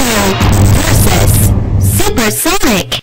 Versus, Supersonic.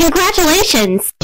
Congratulations!